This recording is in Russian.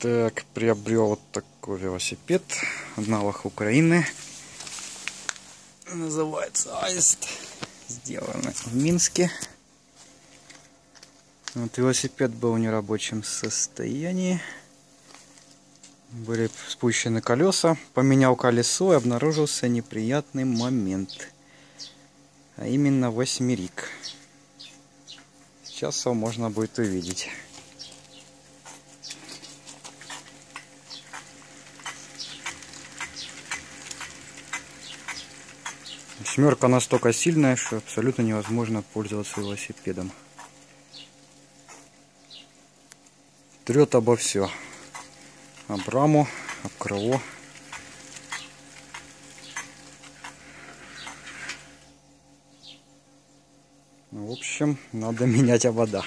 Так, приобрел вот такой велосипед. Аналог Украины. Называется Аист. Сделано в Минске. Вот велосипед был в нерабочем состоянии. Были спущены колеса. Поменял колесо и обнаружился неприятный момент. А именно восьмерик. Сейчас его можно будет увидеть. Семерка настолько сильная, что абсолютно невозможно пользоваться велосипедом. Трет обо все. Об раму, об крыло. В общем, надо менять обода.